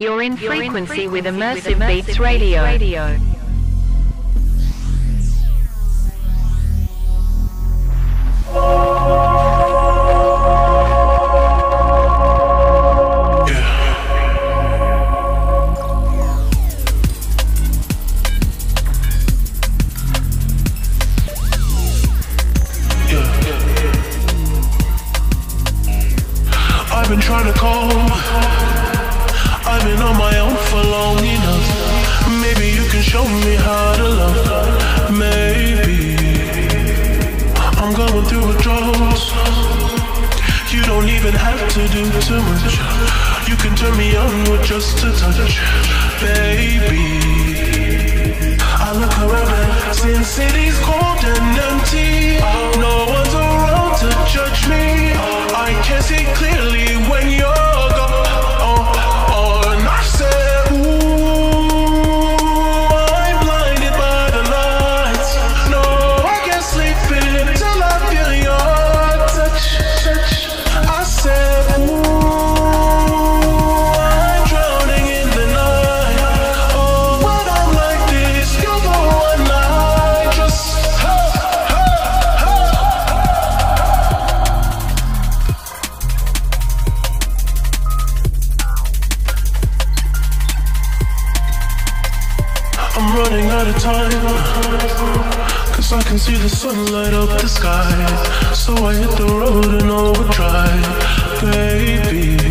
You're in frequency with Immersive Beats Radio. I've been trying to call. Through withdrawals. You don't even have to do too much. You can turn me on with just a touch, baby. I look around, Sin City's cold and empty. Out of time. Cause I can see the sun light up the sky. So I hit the road and overdrive, baby.